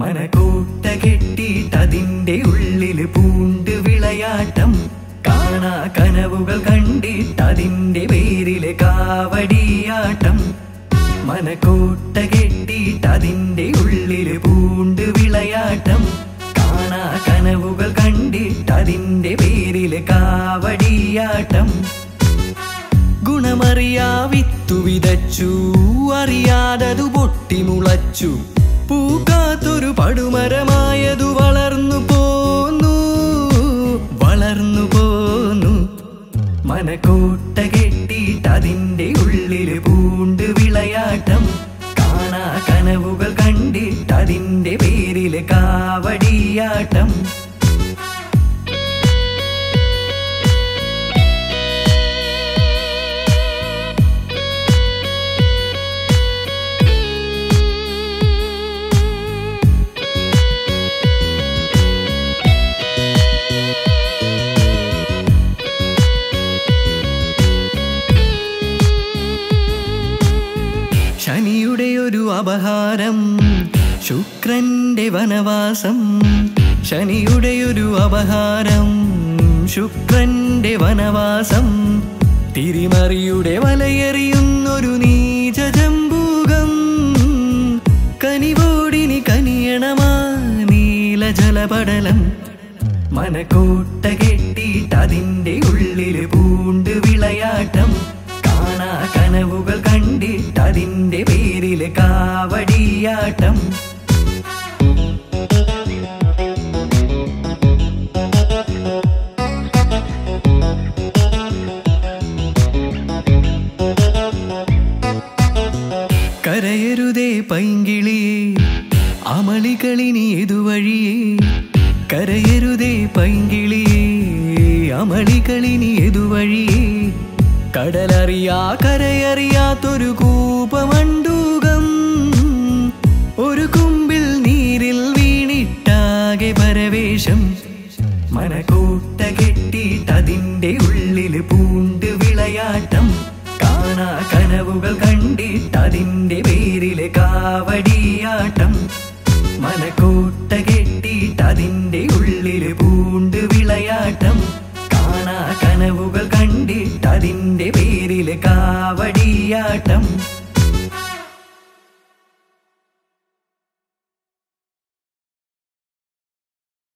മനക്കൂട്ട കെട്ടിട്ടതിന്റെ ഉള്ളിൽ പൂണ്ട് വിളയാട്ടം. കാണാ കനവുകൾ കണ്ടിട്ടതിന്റെ പേരിൽ കാവടിയാട്ടം. മനക്കൂട്ട കെട്ടിട്ടതിന്റെ ഉള്ളിൽ പൂണ്ട് വിളയാട്ടം. കാണാ കനവുകൾ കണ്ടിട്ടതിന്റെ പേരിൽ കാവടിയാട്ടം. ഗുണമറിയാ വിത്തു വിതച്ചു അറിയാതതു പൊട്ടിമുളച്ചു പൂക്കാത്തൊരു പടുമരമായതു വളർന്നു പോന്നു വളർന്നു പോന്നു. മനക്കോട്ട കെട്ടിയിട്ടതിന്റെ ഉള്ളിൽ പൂണ്ട് വിളയാട്ടം. കാണാ കനവുകൾ കണ്ടിട്ടതിന്റെ ഒരു അപഹാരം. ശുക്രന്റെ വനവാസം ശനിയുടെ ഒരു അപഹാരം. ശുക്രന്റെ വനവാസം തിരിമറിയുടെ വലയെറിയുന്നൊരു നീചജമ്പൂകം. കനിവോടിനി കനിയണമാ നീലജലപടലം. മനക്കൂട്ട അതിന്റെ ഉള്ളിൽ പൂണ്ട് വിളയാട്ടം. കാണാ കനവുകൾ കണ്ടിട്ടതിന്റെ പേരിൽ കരയരുതേ പൈങ്കിളിയേ അമളികളിനി എതുവഴിയേ കരയരുതേ പൈങ്കിളിയേ അമളികളിനി എതുവഴിയേ കടലറിയാ കരയറിയാത്തൊരു കൂപമണ്ടൂകം വീണിട്ടാകെ മനക്കൂട്ട കെട്ടിയിട്ട് കെട്ടിട്ടതിന്റെ ഉള്ളിൽ പൂണ്ട് വിളയാട്ടം. കാണാ കനവുകൾ കണ്ടിട്ടതിന്റെ പേരിൽ കാവടിയാട്ടം. മനക്കൂട്ട കെട്ടിട്ടതിന്റെ ഉള്ളിൽ പൂണ്ട് വിളയാട്ടം. കാണാ കനവുകൾ കാവടിയാട്ടം